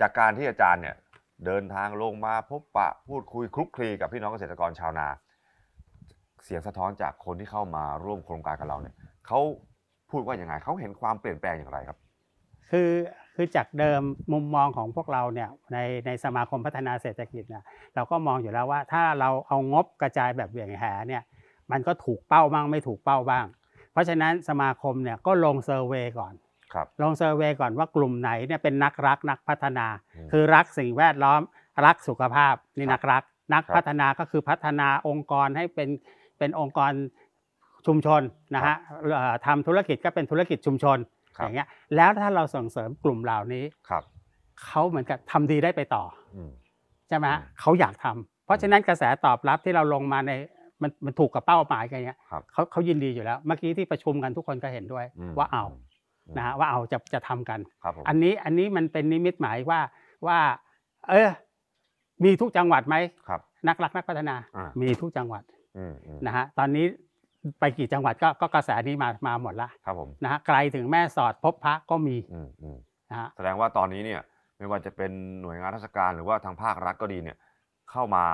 จากการที่อาจารย์เนี่ยเดินทางลงมาพบปะพูดคุยคลุกคลีกับพี่น้องเกษตรกรชาวนา เสียงสะท้อนจากคนที่เข้ามาร่วมโครงการกับเราเนี่ยเขาพูดว่าอย่างไงเขาเห็นความเปลี่ยนแปลงอย่างไรครับ คือคือจากเดิมมุมมองของพวกเราเนี่ยในในสมาคมพัฒนาเศรษฐกิจเนี่ยเราก็มองอยู่แล้วว่าถ้าเราเอางบกระจายแบบเหวี่ยงแหเนี่ยมันก็ถูกเป้าบ้างไม่ถูกเป้าบ้าง เพราะฉะนั้นสมาคมเนี่ยก็ลงเซอร์เวยก่อน ครับลงเซอร์เวยก่อนว่ากลุ่มไหนเนี่ยเป็นนักรักนักพัฒนาอืมคือรักสิ่งแวดล้อมรักสุขภาพนี่ครับนักรัก นักครับพัฒนาก็คือพัฒนาองค์กรให้เป็นเป็นองค์กรชุมชนนะฮะเอ่อทำธุรกิจก็เป็นธุรกิจชุมชนครับอย่างเงี้ยแล้วถ้าเราส่งเสริมกลุ่มเหล่านี้ครับเขาเหมือนกับทำดีได้ไปต่ออืมใช่ไหมฮะอืมเขาอยากทำเพราะฉะนั้นกระแสตอบรับที่เราลงมาในมันมันถูกกับเป้าหมายกันเงี้ยครับเขาเขายินดีอยู่แล้ว เมื่อกี้ที่ประชุมกันทุกคนก็เห็นด้วยมว่าเอาม นะฮะว่าเอาจะจะทำกันครับผมอันนี้อันนี้มันเป็นนิมิตหมายว่าว่า เออ มีทุกจังหวัดไหมครับนักรักนักพัฒนาอ่ามีทุกจังหวัดอืมอืมนะฮะตอนนี้ไปกี่จังหวัดก็ก็กระแสนี้มามาหมดละครับผมนะฮะไกลถึงแม่สอดพบพระก็มีอืมอืมนะฮะแสดงว่าตอนนี้เนี่ย ไม่ว่าจะเป็นหน่วยงานราชการหรือว่าทางภาครัฐก็ดีเนี่ย เข้ามา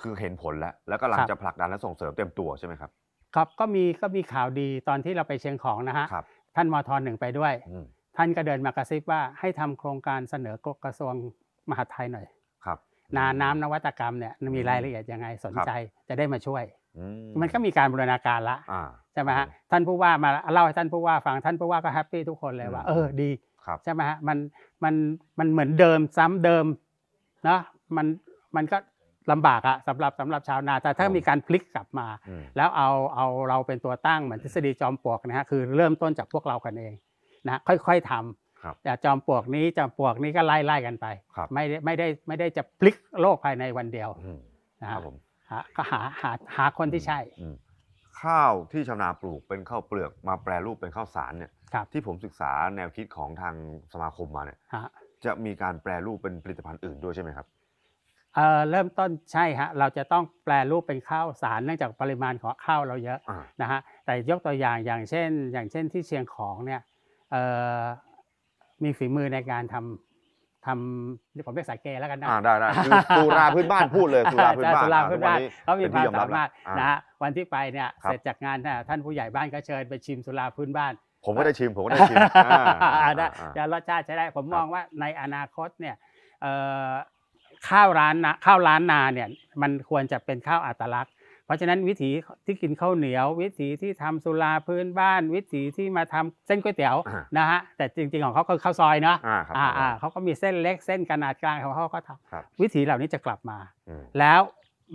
คือเห็นผลแล้ว แล้วกำลังจะผลักดันและส่งเสริมเต็มตัวใช่ไหมครับ ครับก็มีก็มีข่าวดีตอนที่เราไปเชียงของนะฮะครับ ท่านมท.หนึ่งไปด้วยอืมท่านก็เดินมากระซิบว่าให้ทำโครงการเสนอกระทรวงมหาดไทยหน่อยครับนาน้ำนวัตกรรมเนี่ยมีรายละเอียดยังไงสนใจจะได้มาช่วยอืมมันก็มีการบูรณาการละอ่าใช่ไหมฮะท่านผู้ว่ามาเล่าให้ท่านผู้ว่าฟังท่านผู้ว่าก็ happy ทุกคนเลยว่าอืมเออดีครับใช่ไหมฮะมันมันมันเหมือนเดิมซ้ำเดิมเนาะมันมันก็ ลำบากอะสำหรับสำหรับชาวนาแต่ถ้ามีการพลิกกลับมาอืมแล้วเอาเอาเราเป็นตัวตั้งเหมือนทฤษฎีจอมปลวกนะฮะคือเริ่มต้นจากพวกเรากันเองนะค่อยๆทครับำแต่จอมปลวกนี้จอมปลวกนี้ก็ไล่ไล่กันไปครับไม่ได้ไม่ได้ไม่ได้จะพลิกโลกภายในวันเดียวอืมนะคฮะรับผมหาก็หาหาหาคนที่ใช่อืมข้าวที่ชาวนาปลูกเป็นข้าวเปลือกมาแปรรูปเป็นข้าวสารเนี่ยครับที่ผมศึกษาแนวคิดของทางสมาคมมาเนี่ยฮะจะมีการแปรรูปเป็นผลิตภัณฑ์อื่นด้วยใช่ไหมครับ เอ่อเริ่มต้นใช่ฮะเราจะต้องแปลรูปเป็นข้าวสารเนื่องจากปริมาณของข้าวเราเยอะอ่า นะฮะแต่ยกตัวอย่างอย่างเช่น อย่างเช่นที่เชียงของเนี่ยเอ่อมีฝีมือในการทำทำผมเรียกสายเกแล้วกันนะ อ่าได้ได้คือสุราพื้นบ้านพูดเลยสุราพื้นบ้านสุราอ่พื้นบ้านทุกเขามีเป็นควาที่มยอมรัสาบมารถอ่านะฮะวันที่ไปเนี่ยครับ เสร็จจากงานน่ะท่านผู้ใหญ่บ้านก็เชิญไปชิมสุราพื้นบ้าน ผมก็ได้ชิมผมก็ได้ชิมอ่าอ่าได้อ่าจะรสชาติใช้ได้ผมครับมองว่าในอนาคตเนี่ยเอ่อ ข้าวร้านนาข้าวร้านนาเนี่ยมันควรจะเป็นข้าวอัตลักษณ์ เพราะฉะนั้นวิถีที่กินข้าวเหนียว วิถีที่ทำสุราพื้นบ้าน วิถีที่มาทำเส้นก๋วยเตี๋ยวอ่านะฮะแต่จริงๆของเขาก็ข้าวซอยเนาะอ่าครับอ่าอ่าเขาก็มีเส้นเล็กเส้นขนาดกลางของเขาก็ทำครับวิถีเหล่านี้จะกลับมาอืมแล้ว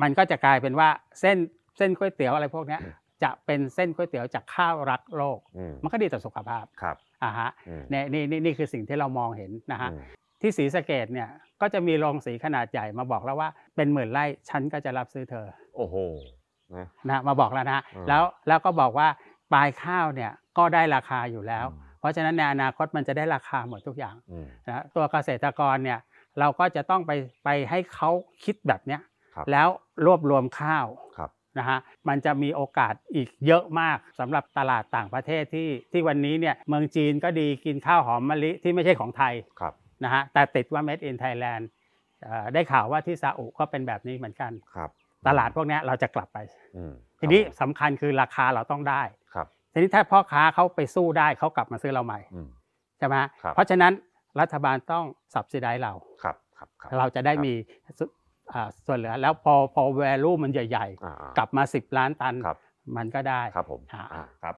มันก็จะกลายเป็นว่าเส้นเส้นก๋วยเตี๋ยวอะไรพวกเนี้ยอืมจะเป็นเส้นก๋วยเตี๋ยวจากข้าวรักโลกอืมมันก็ดีต่อสุขภาพครับอ่าฮะอืมเนี่ยนี่นี่นี่คือสิ่งที่เรามองเห็นนะฮะอืม ที่ศรีสะเกดเนี่ยก็จะมีโรงสีขนาดใหญ่มาบอกแล้วว่าเป็นหมื่นไร่ฉันก็จะรับซื้อเธอโอ้โหนะนะมาบอกแล้วนะฮะอืมแล้วแล้วก็บอกว่าปลายข้าวเนี่ยก็ได้ราคาอยู่แล้วอืมเพราะฉะนั้นในอนาคตมันจะได้ราคาหมดทุกอย่างอืมนะตัวเกษตรกรเนี่ยเราก็จะต้องไปไปให้เขาคิดแบบเนี้ยครับแล้วรวบรวมข้าวครับนะฮะมันจะมีโอกาสอีกเยอะมากสำหรับตลาดต่างประเทศที่ที่วันนี้เนี่ยเมืองจีนก็ดีกินข้าวหอมมะลิที่ไม่ใช่ของไทยครับ นะฮะแต่ติดว่า made in Thailand เอ่อได้ข่าวว่าที่ซาอุก็เป็นแบบนี้เหมือนกันครับตลาดพวกเนี้ยเราจะกลับไปอืมทีนี้ครับผมสำคัญคือราคาเราต้องได้ครับทีนี้ถ้าพ่อค้าเขาไปสู้ได้เขากลับมาซื้อเราใหม่อืมใช่ไหมฮะครับเพราะฉะนั้นรัฐบาลต้อง subsidize เราครับครับครับเราจะได้ครับมีสอ่าส่วนเหลือแล้วพอพอ value มันใหญ่อ่าๆๆกลับมา 10 ล้านตันครับมันก็ได้ครับผมฮะอ่าครับ